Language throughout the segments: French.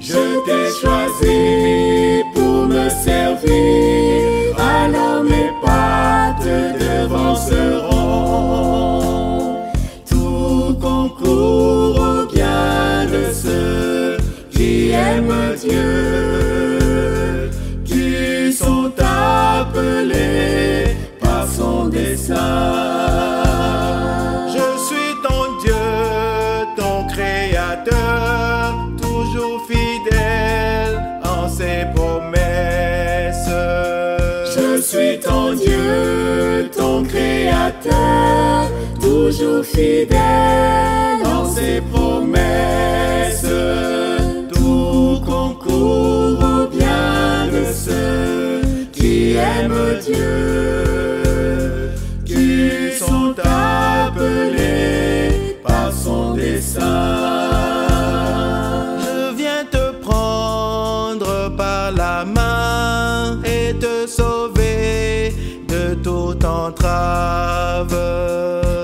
Je t'ai choisi pour me servir, alors mes pas te devanceront. Tout concourt au bien de ceux qui aiment Dieu, Ton Dieu, ton créateur, toujours fidèle en ses promesses. Tout concourt au bien de ceux qui aiment Dieu,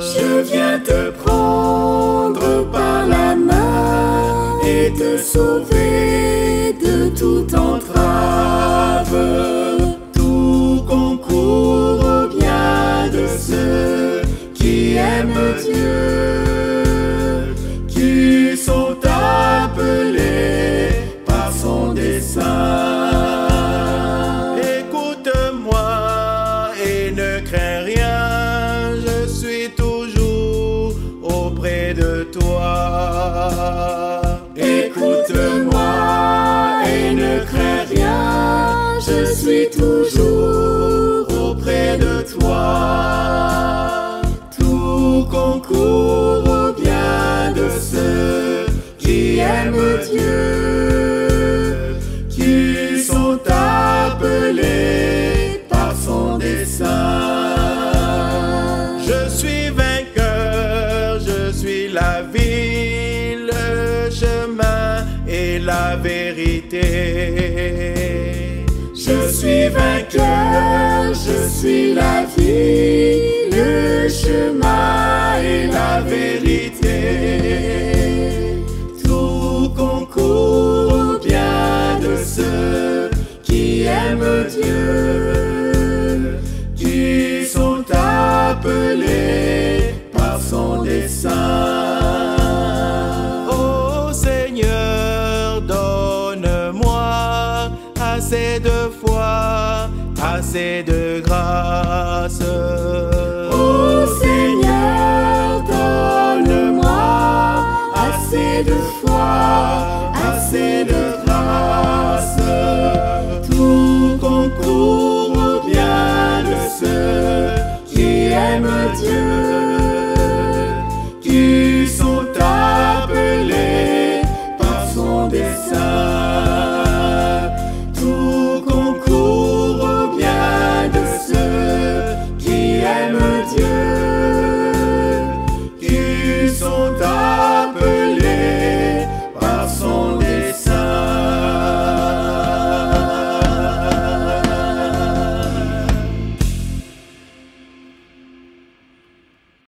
Je viens te prendre par la main et te sauver de toute entrave. Tout concourt au bien de ceux qui aiment Dieu, de toi. Écoute-moi et ne crains rien, je suis toujours auprès de toi. Tout concourt au bien de ceux qui aiment Dieu, qui sont appelés par son dessein. La vérité. Je suis vainqueur, je suis la vie, le chemin et la vérité. Tout concourt au bien de ceux qui aiment Dieu, qui sont appelés par son dessein. assez de grâce. Oh Seigneur, donne-moi assez de foi, assez de grâce. Tout concourt au bien de ceux qui aiment Dieu, qui sont appelés par son dessein.